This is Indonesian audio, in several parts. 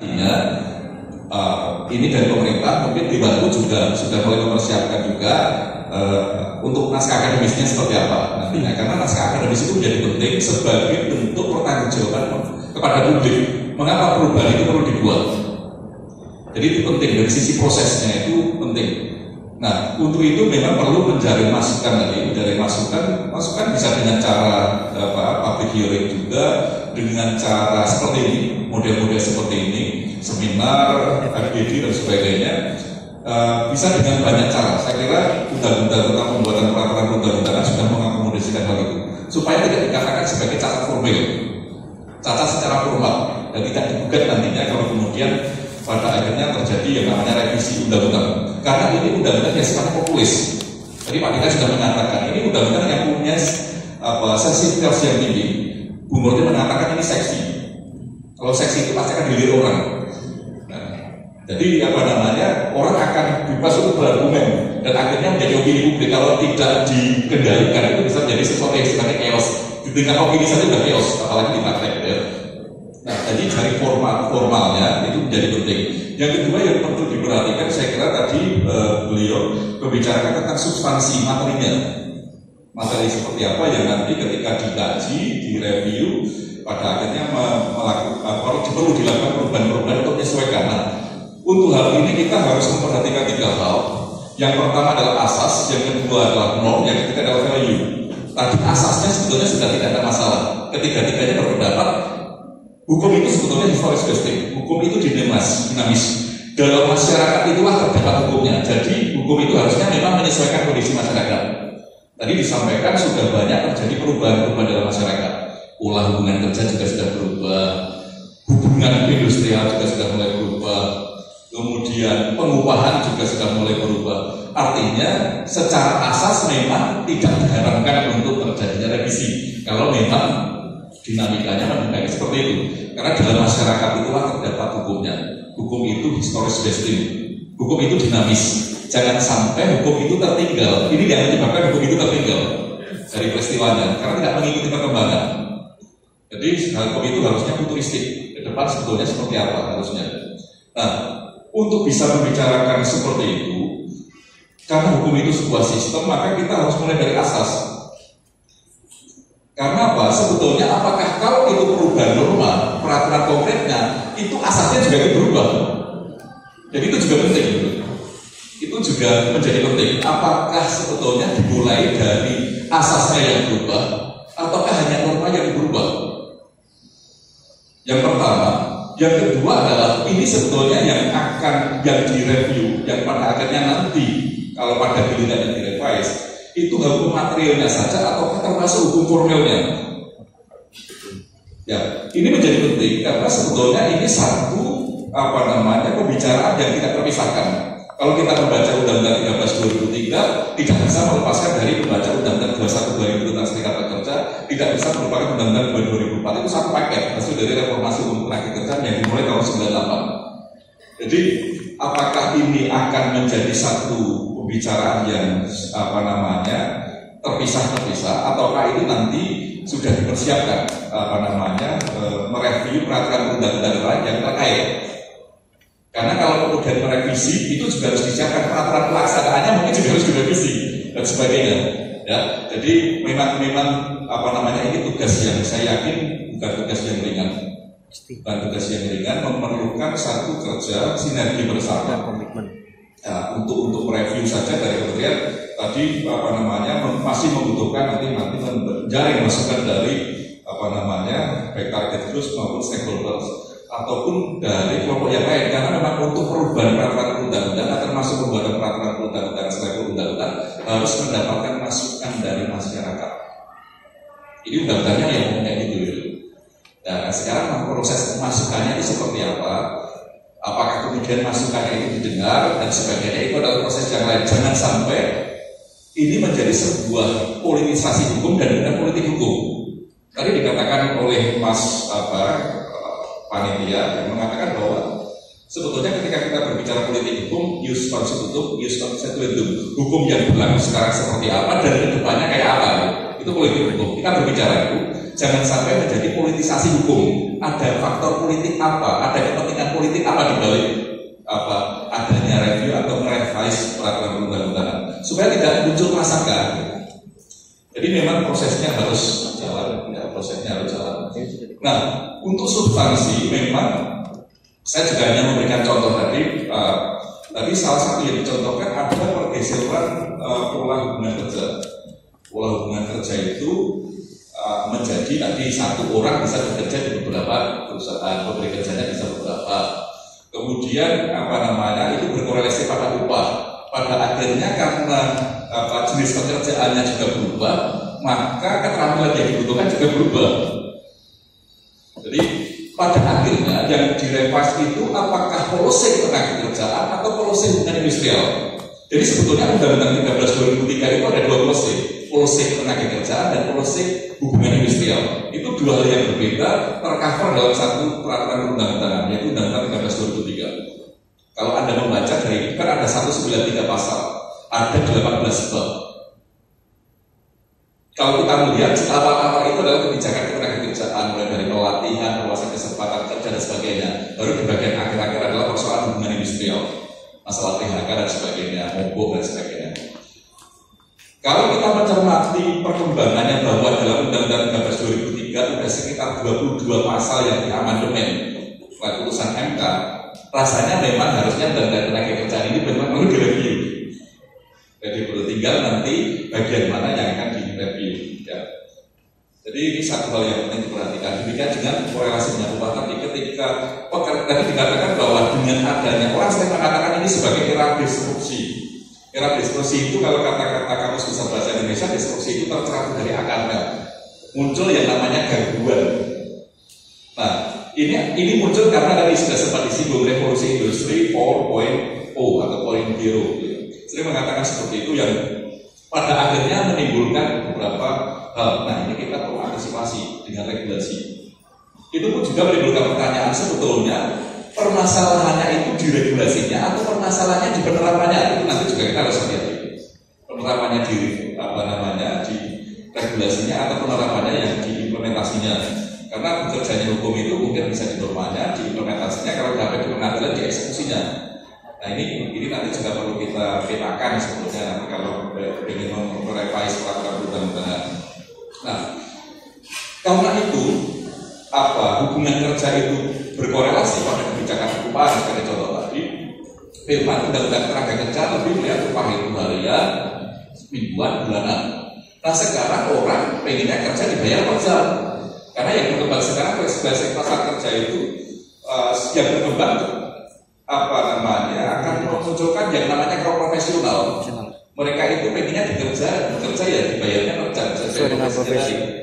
Artinya uh, ini dari pemerintah mungkin dibantu juga sudah mulai mempersiapkan juga uh, untuk naskah akademisnya seperti apa. Nantinya karena naskah akademis itu menjadi penting sebagai bentuk pertanggungjawaban kepada publik. Mengapa perubahan itu perlu dibuat? Jadi itu penting dari sisi prosesnya itu nah untuk itu memang perlu menjaring masukan tadi dari masukan masukan bisa dengan cara apa public hearing juga dengan cara seperti ini model-model seperti ini, seminar, FGD dan sebagainya, uh, bisa dengan banyak cara. Saya kira undang-undang tentang pembuatan peraturan undang-undangan sudah mengakomodasikan hal itu, supaya tidak dikatakan sebagai cacat formil, cacat secara formal, dan tidak digugat nantinya kalau kemudian pada akhirnya terjadi yang namanya revisi undang-undang. Karena ini undang-undang yang sifatnya populis. Tadi Pak Dika sudah mengatakan ini undang-undang yang punya apa sensitivitas yang tinggi. Bu mengatakan ini seksi kalau seksi itu pasti akan dilihat orang. Nah, jadi apa namanya orang akan bebas untuk berargumen dan akhirnya menjadi opini publik kalau tidak dikendalikan itu bisa menjadi sesuatu yang sifatnya chaos. Di tingkat opini saja sudah chaos, apalagi di. Nah, jadi dari formal formalnya itu menjadi penting. Yang kedua yang perlu diperhatikan, saya kira tadi uh, beliau membicarakan tentang substansi materinya. Materi seperti apa yang nanti ketika dikaji, direview, pada akhirnya melakukan perlu, dilakukan perubahan-perubahan untuk menyesuaikan. Nah, untuk hal ini kita harus memperhatikan tiga hal. Yang pertama adalah asas, yang kedua adalah norm, yang ketiga adalah value. Tadi asasnya sebetulnya sudah tidak ada masalah. Ketiga-tiganya berpendapat hukum itu sebetulnya historis based. Hukum itu dinamis, dinamis. Dalam masyarakat itulah terdapat hukumnya. Jadi hukum itu harusnya memang menyesuaikan kondisi masyarakat. Tadi disampaikan sudah banyak terjadi perubahan-perubahan dalam masyarakat pola hubungan kerja juga sudah berubah, hubungan industrial juga sudah mulai berubah, kemudian pengupahan juga sudah mulai berubah. Artinya secara asas memang tidak diharapkan untuk terjadinya revisi kalau memang dinamikanya mendekati seperti itu. Karena dalam masyarakat itulah terdapat hukumnya. Hukum itu historis vesting. Hukum itu dinamis. Jangan sampai hukum itu tertinggal. Ini yang menyebabkan hukum itu tertinggal dari peristiwanya karena tidak mengikuti perkembangan. Jadi hukum itu harusnya futuristik. Ke depan sebetulnya seperti apa harusnya. Nah, untuk bisa membicarakan seperti itu, karena hukum itu sebuah sistem, maka kita harus mulai dari asas. Karena apa? Sebetulnya apakah kalau itu perubahan norma, peraturan konkretnya, itu asasnya juga berubah. Jadi itu juga penting. Itu juga menjadi penting. Apakah sebetulnya dimulai dari asasnya yang berubah, ataukah hanya norma yang berubah? Yang pertama, yang kedua adalah ini sebetulnya yang akan yang direview, yang pada akhirnya nanti kalau pada giliran yang direvise itu hukum materialnya saja atau termasuk hukum formilnya. Ya, ini menjadi penting karena sebetulnya ini satu apa namanya pembicaraan yang tidak terpisahkan. Kalau kita membaca Undang-Undang 13 2003 tidak bisa melepaskan dari membaca Undang-Undang 21 2000 tentang Serikat Pekerja, tidak bisa merupakan Undang-Undang 2004 itu satu paket hasil dari reformasi Undang Tenaga Kerja yang dimulai tahun 98. Jadi apakah ini akan menjadi satu pembicaraan yang apa namanya terpisah-terpisah ataukah ini nanti sudah dipersiapkan apa namanya e, mereview peraturan undang-undang lain yang terkait karena kalau kemudian merevisi itu juga harus disiapkan peraturan pelaksanaannya mungkin juga harus direvisi dan sebagainya. Ya, jadi memang memang apa namanya ini tugas yang saya yakin bukan tugas yang ringan, bukan tugas yang ringan memerlukan satu kerja sinergi bersama. Ya, untuk untuk mereview saja dari kementerian tadi apa namanya masih membutuhkan nanti nanti menjaring masukan dari apa namanya baik target terus maupun stakeholders ataupun dari kelompok yang lain karena memang untuk perubahan peraturan undang-undang termasuk pembuatan peraturan undang-undang selain undang-undang harus mendapatkan masukan dari masyarakat. Ini undang-undangnya yang punya itu. Dan sekarang proses masukannya itu seperti apa? Apakah kemudian masukannya itu didengar dan sebagainya itu adalah proses yang lain. Jangan sampai ini menjadi sebuah politisasi hukum dan bukan politik hukum. Tadi dikatakan oleh Mas apa panitia yang mengatakan bahwa sebetulnya ketika kita berbicara politik hukum, use constitutum, use constitutum, hukum yang berlaku sekarang seperti apa dan ke depannya kayak apa, itu politik hukum. Kita berbicara itu jangan sampai menjadi politisasi hukum. ada faktor politik apa, ada kepentingan politik apa di balik apa adanya review atau merevise peraturan perundang-undangan supaya tidak muncul prasangka. Jadi memang prosesnya harus jalan, ya, prosesnya harus jalan. Nah, untuk substansi memang saya juga hanya memberikan contoh tadi. Uh, tadi salah satu yang dicontohkan ada pergeseran uh, pola hubungan kerja. Pola hubungan kerja itu uh, menjadi tadi satu orang bisa bekerja di beberapa perusahaan, pemberi kerjanya bisa beberapa Kemudian apa namanya itu berkorelasi pada upah. Pada akhirnya karena apa jenis pekerjaannya juga berubah, maka keterampilan yang dibutuhkan juga berubah. Jadi pada akhirnya yang direpas itu apakah polisi tenaga kerjaan atau polisi hubungan industrial. Jadi sebetulnya Undang-Undang 13 2003 itu ada dua polisi, polisi tenaga kerjaan dan polisi hubungan industrial. Itu dua hal yang berbeda tercover dalam satu peraturan undang-undangan yaitu Undang-Undang 13 2003. Kalau Anda membaca dari kan ada 193 pasal, ada 18 bab. Kalau kita melihat awal-awal itu adalah kebijakan ketenaga kerjaan mulai dari pelatihan, perluasan kesempatan kerja dan sebagainya. Baru di bagian akhir-akhir adalah persoalan hubungan industrial, masalah PHK dan sebagainya, mogok dan sebagainya. Kalau kita mencermati perkembangannya bahwa dalam Undang-Undang 13 2003 ada sekitar 22 pasal yang diamandemen oleh putusan MK, rasanya memang harusnya Undang-Undang Tenaga Kerjaan ini memang perlu direview. Jadi perlu tinggal nanti bagian mana yang akan direview. Ya. Jadi ini satu hal yang penting diperhatikan. Demikian dengan korelasi dengan upah ketika tadi dikatakan bahwa dengan adanya orang sering mengatakan ini sebagai era disrupsi Era diskursi itu kalau kata-kata kamus besar bahasa Indonesia, diskursi itu tercerah dari akarnya. Muncul yang namanya gangguan. Nah, ini ini muncul karena tadi sudah sempat disinggung revolusi industri 4.0 atau point zero. Saya mengatakan seperti itu yang pada akhirnya menimbulkan beberapa hal. Nah, ini kita perlu antisipasi dengan regulasi. Itu pun juga menimbulkan pertanyaan sebetulnya permasalahannya itu di regulasinya atau permasalahannya di penerapannya itu nanti juga kita harus lihat. Penerapannya di apa namanya di regulasinya atau penerapannya yang di implementasinya karena bekerjanya hukum itu mungkin bisa di normanya di implementasinya kalau dapat di pengadilan di eksekusinya. Nah ini ini nanti juga perlu kita petakan sebetulnya nanti kalau ingin merevise peraturan perundang-undangan. Nah karena itu apa? Hubungan kerja itu berkorelasi pada kebijakan upah sebagai contoh tadi. Firman undang-undang tenaga kerja lebih melihat upah itu harian mingguan bulanan. Nah sekarang orang pengennya kerja dibayar per jam karena yang berkembang sekarang fleksibilitas pasar kerja itu uh, yang berkembang apa namanya akan memunculkan yang namanya kaum profesional. Mereka itu pengennya dikerja bekerja ya dibayarnya per jam sesuai dengan profesi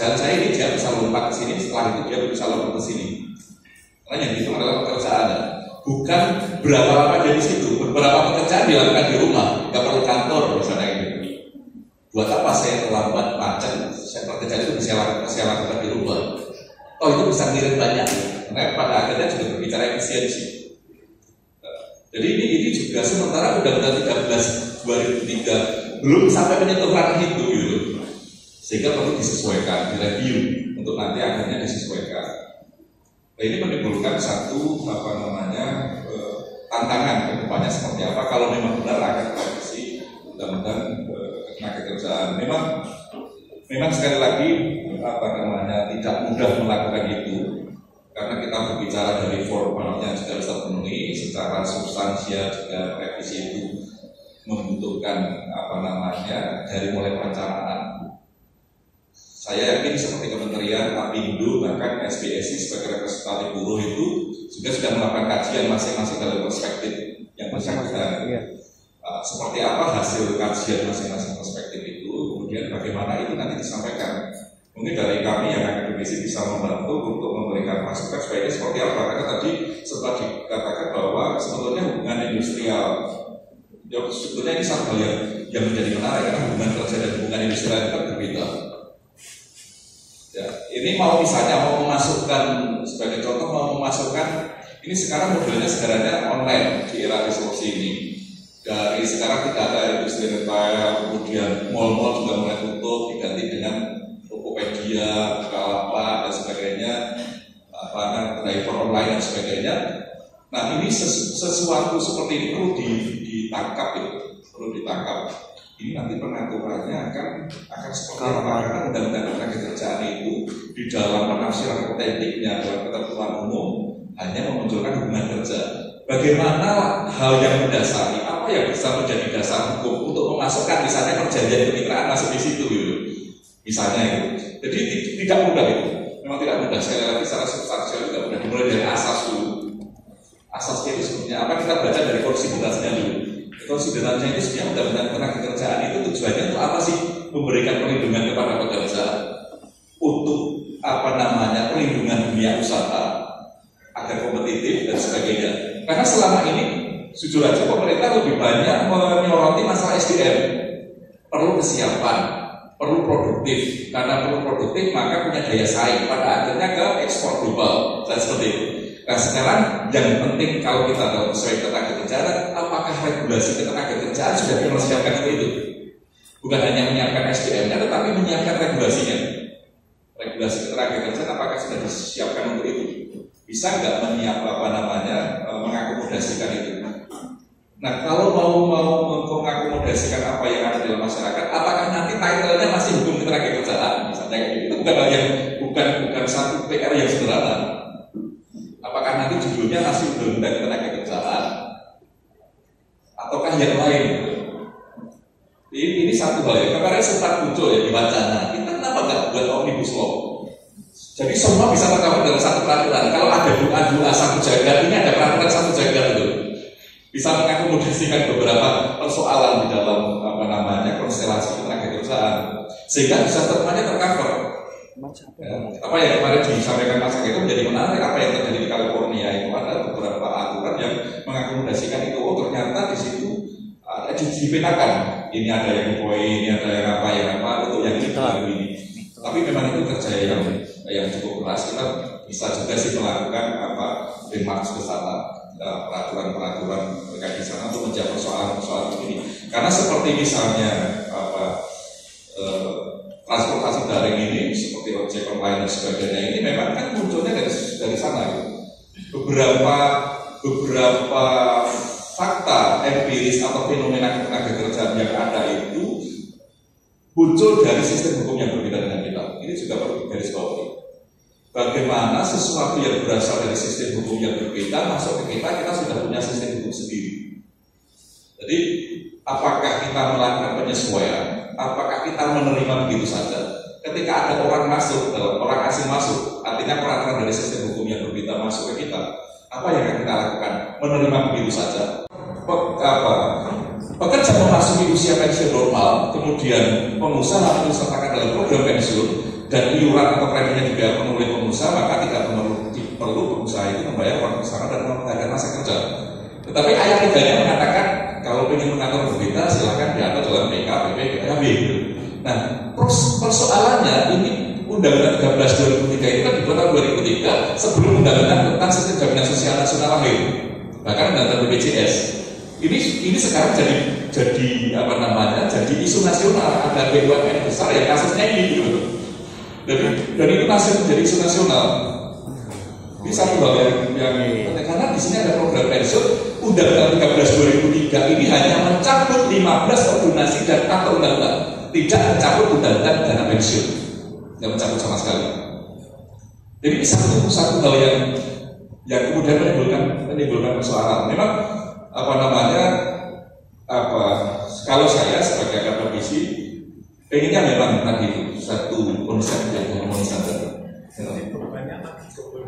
pekerjaan saya ini dia bisa lompat ke sini, setelah itu dia bisa lompat ke sini. Karena yang itu adalah pekerjaannya. Bukan berapa lama dia di situ, beberapa pekerjaan dilakukan di rumah, nggak perlu kantor misalnya ini. Buat apa saya terlambat macet? Saya pekerjaan itu bisa lakukan, saya lakukan di rumah. Oh itu bisa ngirim banyak, karena pada akhirnya juga berbicara efisiensi. Jadi ini ini juga sementara Undang-Undang 13 2003 belum sampai menyentuh ranah itu gitu sehingga perlu disesuaikan, direview untuk nanti akhirnya disesuaikan. Nah, ini menimbulkan satu apa namanya eh, tantangan ke depannya seperti apa kalau memang benar akan revisi undang-undang eh, tenaga kerjaan. Memang memang sekali lagi apa namanya tidak mudah melakukan itu karena kita berbicara dari formalnya harus terpenuhi secara substansial juga revisi itu membutuhkan apa namanya dari mulai perencanaan saya yakin seperti Kementerian Apindo bahkan SBSI sebagai representatif buruh itu juga sudah melakukan kajian masing-masing dalam perspektif yang bersangkutan. Ya. Uh, seperti apa hasil kajian masing-masing perspektif itu, kemudian bagaimana itu nanti disampaikan. Mungkin dari kami yang akademisi bisa membantu untuk memberikan masukan sebaiknya seperti apa. Karena tadi sempat dikatakan bahwa sebetulnya hubungan industrial ya, sebetulnya ini satu hal yang, yang menjadi menarik karena hubungan kerja dan hubungan industrial itu kan berbeda Ya, ini mau misalnya mau memasukkan sebagai contoh mau memasukkan ini sekarang modelnya sebenarnya online di era disrupsi ini. Dari sekarang tidak ada industri retail, kemudian mall-mall juga mulai tutup diganti dengan Tokopedia, Bukalapak dan sebagainya. apa driver online dan sebagainya. Nah ini sesu, sesuatu seperti ini perlu ditangkap ya, perlu ditangkap. Ini nanti pengaturannya akan akan seperti apa? Karena undang-undang tenaga kerjaan itu di dalam penafsiran otentiknya dalam ketentuan umum hanya memunculkan hubungan kerja. Bagaimana hal yang mendasari apa yang bisa menjadi dasar hukum untuk memasukkan misalnya perjanjian kemitraan masuk di situ gitu. Misalnya itu. Jadi tidak mudah itu. Memang tidak mudah. Sekali lagi secara substansial tidak mudah. Dimulai dari asas dulu. Asasnya itu sebetulnya apa kita baca dari konsiderasinya dulu. Konsiderasinya itu sebenarnya undang-undang tenaga kerjaan itu tujuannya untuk apa sih? Memberikan perlindungan kepada pekerja untuk apa namanya perlindungan dunia usaha agar kompetitif dan sebagainya. Karena selama ini jujur aja pemerintah lebih banyak menyoroti masalah SDM perlu kesiapan perlu produktif karena perlu produktif maka punya daya saing pada akhirnya ke ekspor global dan seperti itu. Nah sekarang yang penting kalau kita tahu sesuai tenaga kerjaan apakah regulasi ketenaga kerjaan sudah mempersiapkan itu, itu bukan hanya menyiapkan SDM-nya tetapi menyiapkan regulasinya regulasi ketenaga kerjaan apakah sudah disiapkan untuk itu bisa nggak menyiap apa namanya e, mengakomodasikan itu Nah, kalau mau mau mengakomodasikan apa yang ada dalam masyarakat, apakah nanti title-nya masih hukum tenaga kerjaan misalnya? Itu bukan yang bukan bukan satu PR yang sederhana. Apakah nanti judulnya masih undang-undang tenaga kerjaan ataukah yang lain? Ini, ini satu hal ya. Kemarin sempat muncul ya di wacana. Kita kenapa nggak buat omnibus law? Jadi semua bisa terkawal dalam satu peraturan. Kalau ada doa doa satu jaga, ini ada peraturan satu jaga itu bisa mengakomodasikan beberapa persoalan di dalam apa namanya konstelasi tenaga kerjaan sehingga bisa semuanya tercover. Ya, apa yang kemarin disampaikan Mas itu menjadi menarik apa yang terjadi di California itu ada beberapa aturan yang mengakomodasikan itu oh ternyata di situ ada dipetakan ini ada yang poin ini ada yang apa yang apa untuk yang ini ini tapi memang itu kerja yang yang cukup keras kita bisa juga sih melakukan apa remarks ke sana peraturan-peraturan terkait di sana untuk menjawab persoalan-persoalan ini. Karena seperti misalnya apa eh, transportasi daring ini seperti ojek online dan sebagainya ini memang kan munculnya dari dari sana. Gitu. Beberapa beberapa fakta empiris atau fenomena tenaga kerja yang ada itu muncul dari sistem hukum yang berbeda dengan kita. Ini juga perlu garis bawahi. Bagaimana sesuatu yang berasal dari sistem hukum yang berbeda masuk ke kita, kita sudah punya sistem hukum sendiri. Jadi, apakah kita melakukan penyesuaian? Apakah kita menerima begitu saja? Ketika ada orang masuk, orang asing masuk, artinya peraturan dari sistem hukum yang berbeda masuk ke kita, apa yang kita lakukan? Menerima begitu saja? Pe apa? Pekerja memasuki usia pensiun normal, kemudian pengusaha disertakan dalam program pensiun, dan iuran atau preminya juga oleh pengusaha maka tidak perlu perlu pengusaha itu membayar uang pesangon dan membayar masa kerja. Tetapi ayat tiganya mengatakan kalau ingin mengatur berbeda silahkan diatur dalam PK, PKB. Nah persoalannya ini Undang-Undang 13 2003 itu kan dibuat tahun 2003 sebelum Undang-Undang tentang Sistem Jaminan Sosial Nasional lahir. Bahkan Undang-Undang BPJS. Ini ini sekarang jadi jadi apa namanya jadi isu nasional ada BUMN besar yang kasusnya ini gitu. Dan, dan itu masih menjadi isu nasional. Ini satu hal yang, yang karena di sini ada program pensiun Undang-Undang 13 2003 ini hanya mencabut 15 ordonasi dan atau undang-undang, tidak mencabut undang-undang dana pensiun, tidak mencabut sama sekali. Jadi ini satu satu hal yang yang kemudian menimbulkan menimbulkan persoalan. Memang apa namanya apa kalau saya sebagai akademisi pengennya memang tadi itu satu konsep yang harmonis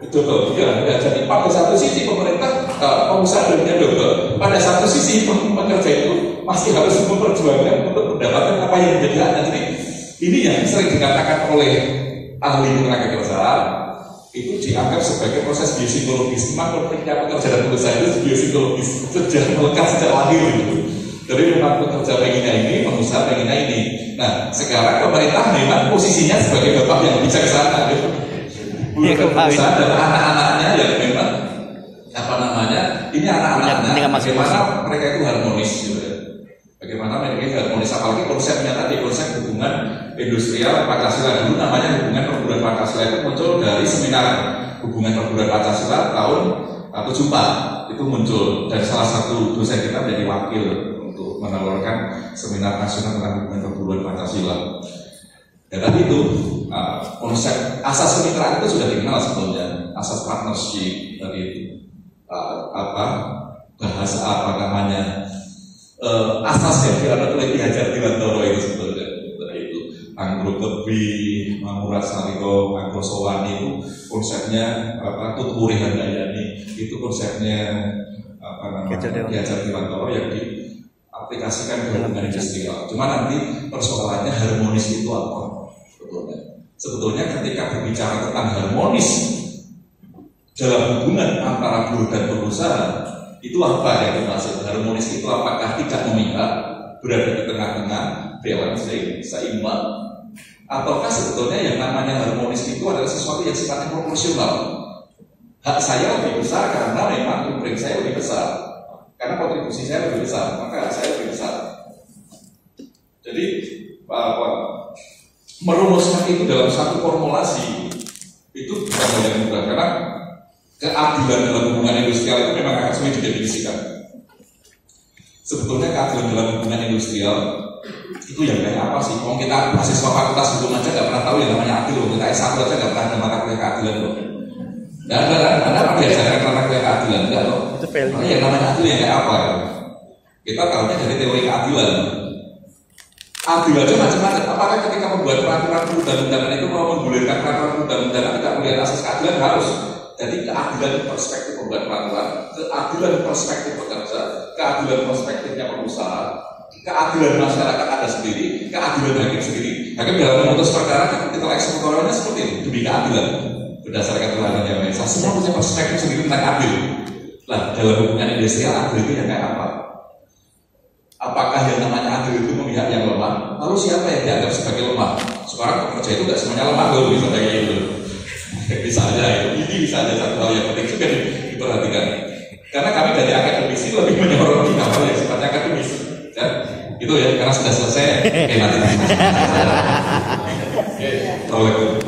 Betul, ya, ya. Jadi pada satu sisi pemerintah, uh, pengusaha dunia double. Pada satu sisi pekerja itu masih harus memperjuangkan untuk mendapatkan apa yang menjadi haknya. Jadi ini yang sering dikatakan oleh ahli tenaga kerjaan itu dianggap sebagai proses biopsikologis. Memang konfliknya pekerja dan pengusaha itu biopsikologis sejak melekat sejak lahir itu. Jadi memang pekerja pengennya ini, pengusaha pengennya ini. Nah, sekarang pemerintah memang posisinya sebagai bapak yang bijaksana gitu. Bukan pengusaha dan anak-anaknya yang memang apa namanya? Ini anak-anaknya bagaimana mereka itu harmonis gitu ya. Bagaimana menjadi harmonis apalagi konsepnya tadi konsep hubungan industrial Pancasila dulu namanya hubungan perguruan Pancasila itu muncul dari seminar hubungan perguruan Pancasila tahun 74 itu muncul dan salah satu dosen kita menjadi wakil untuk menelurkan seminar nasional tentang hubungan perguruan Pancasila. Ya tadi itu uh, konsep asas kemitraan itu sudah dikenal sebelumnya asas partnership dari uh, apa bahasa apa namanya asas yang dianut oleh Ki Hajar Dewantara itu sebetulnya Tebi, Mamurat Sariko, Anggrek Sowani itu konsepnya apa Tuturi Handayani itu konsepnya apa namanya Ki Hajar Dewantara yang diaplikasikan ke hubungan industrial. Cuma nanti persoalannya harmonis itu apa sebetulnya? Sebetulnya ketika berbicara tentang harmonis dalam hubungan antara buruh dan pengusaha itu apa yang dimaksud harmonis itu apakah tidak memihak berada di tengah-tengah balancing seimbang ataukah sebetulnya yang namanya harmonis itu adalah sesuatu yang sifatnya proporsional? Hak saya lebih besar karena memang impring saya lebih besar. Karena kontribusi saya lebih besar maka hak saya lebih besar. Jadi apa, merumuskan itu dalam satu formulasi itu bukan hal yang mudah. Karena keadilan dalam hubungan industrial itu memang agak sulit didefinisikan. Sebetulnya keadilan dalam hubungan industrial itu yang kayak apa sih? Kalau kita mahasiswa fakultas hukum aja nggak pernah tahu yang namanya adil loh. Kita S1 aja nggak pernah ada mata kuliah keadilan loh. Nggak ada, ada apa biasanya mata kuliah keadilan enggak loh. Nah, yang namanya adil yang kayak apa? Ya? Kita tahunya dari teori keadilan. Adil aja macam-macam. Apakah ketika membuat peraturan perundang-undangan itu mau menggulirkan peraturan perundang-undangan tidak melihat asas keadilan harus jadi keadilan perspektif pembuat peraturan, keadilan perspektif pekerja, keadilan perspektifnya pengusaha, keadilan masyarakat ada sendiri, keadilan hakim sendiri. Hakim dalam memutus perkara kan kita eksekutornya seperti itu demi keadilan berdasarkan Tuhan yang Maha Semua punya perspektif sendiri tentang adil. Lah dalam hubungan industrial adil itu yang kayak apa? Apakah yang namanya adil itu memihak yang lemah? Lalu siapa yang dianggap sebagai lemah? Sekarang pekerja itu tidak semuanya lemah loh, misalnya kayak gitu bisa aja ini bisa aja satu hal yang penting juga diperhatikan karena kami dari akademisi lebih menyoroti hal yang sifatnya akademis ya itu ya karena sudah selesai oke nanti. Oke